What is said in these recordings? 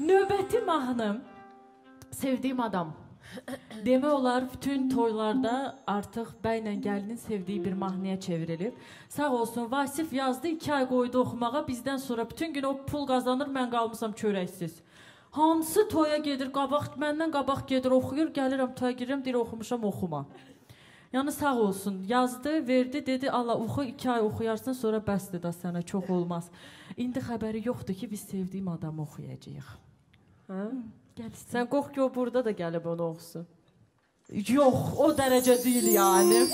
Növbəti mahnım sevdiyim adam. Demək olar bütün toylarda artıq bəylə gəlinin sevdiyi bir mahnıya çevrilib. Sağ olsun Vasif yazdı, 2 ay qoydu oxumağa. Bizdən sonra bütün gün o pul qazanır, mən qalmışam çörəksiz. Hansı toya gedir, qabaq məndən qabaq gedir, oxuyur, gəlirəm toya girirəm, deyir oxumuşam, oxuma. Yəni sağ olsun. Yazdı, verdi, dedi Allah oxu 2 ay oxuyarsan, sonra bəsdir da sənə çox olmaz. İndi xəbəri yoxdur ki, biz sevdiyim adamı oxuyacağıq. Hə? Gəlsin. Sən qorx ki, o burada da gəlib onu oxusun. Yox, o dərəcə deyil yəni.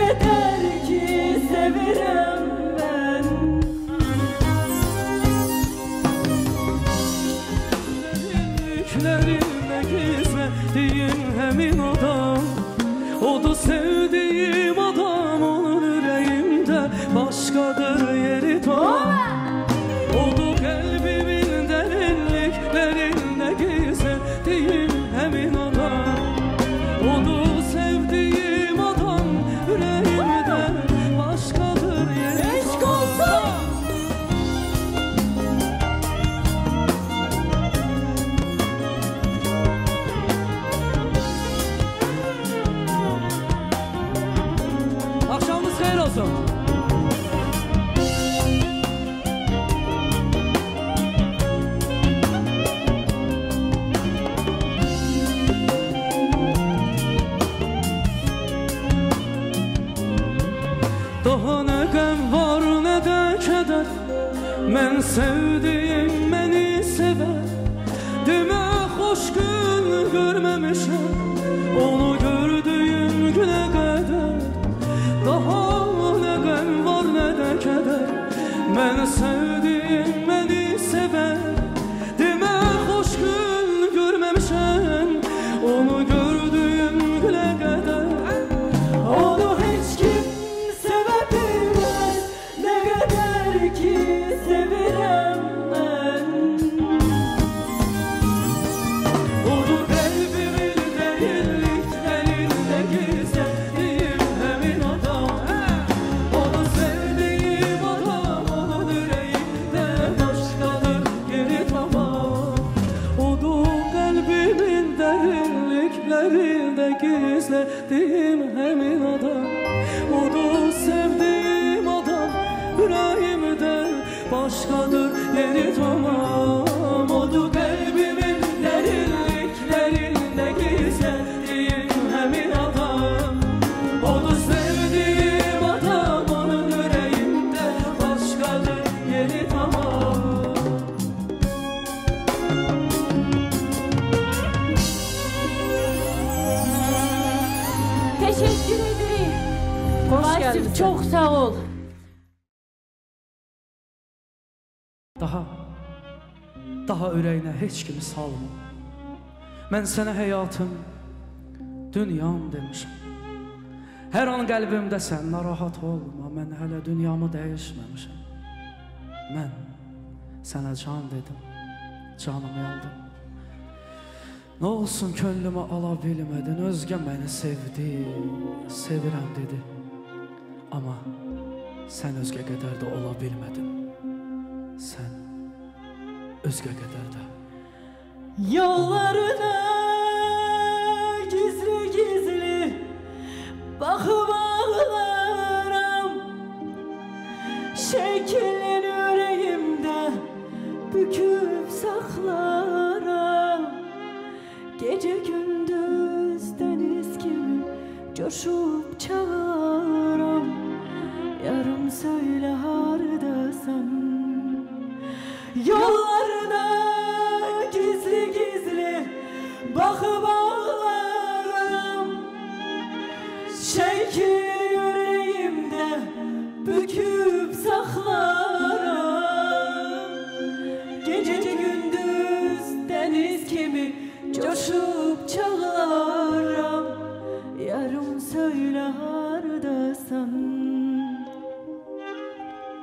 Kadar ki severim ben. Yüklerinde gizlediğim hemin adam O da sevdiğim adam. Onun yüreğimde başkadır yeri tam Daha ne gəm var ne de keder. Ben sevdiğim beni sever. Deme hoş gün görmemişim. Onu gördüğüm güne kadar. Daha ne gəm var ne de keder. Ben sevdiğim beni sever derinliklerinde gizlediğim emin adam. Onu sevdiğim adam yüreğimde başkadır yeri tamam Onu Hoş Vasif geldin. çok sağ ol. Daha daha ürəyinə heç kimi salma. Mən sənə həyatım, dünyam demişəm. Hər an qəlbimdəsən, narahat olma. Mən hələ dünyamı dəyişməmişəm. Mən sənə can dedim, canımı aldım. Nə olsun könlümü ala bilmədin, özgə məni sevdi, sevirəm dedi. Amma sən özgə qədər də ola bilmədin. Sən özgə qədər də Yollarına söyle hardasın Yol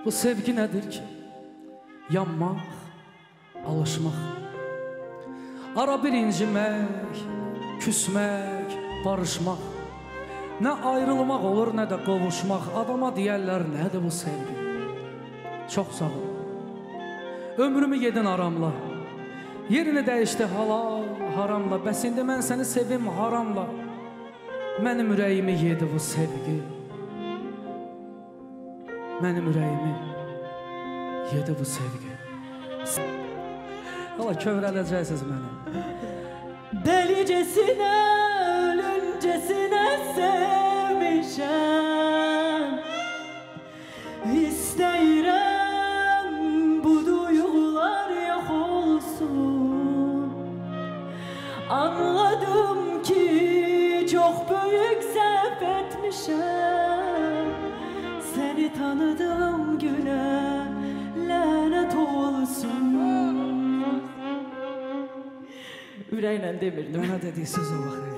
Bu sevgi nədir ki? Yanmaq, alışmaq. Ara bir incimək, küsmək, barışmaq. Nə ayrılmaq olur, nə də qovuşmaq. Adama deyərlər, nədir bu sevgi? Çox sağ ol. Ömrümü yedin aramla. Yerini dəyişdi halal, haramla. Bəs indi mən səni sevim haramla. Mənim ürəyimi yedi bu sevgi. Mənim ürəyimi yedi bu sevgi. Hala kövrələcəksiniz məni. Delicesine ölüncesine sevmişem İsteyirem Seni tanıdığım güne lanet olsun Ürəklə demirdim. Mənə dediyi sözə bax.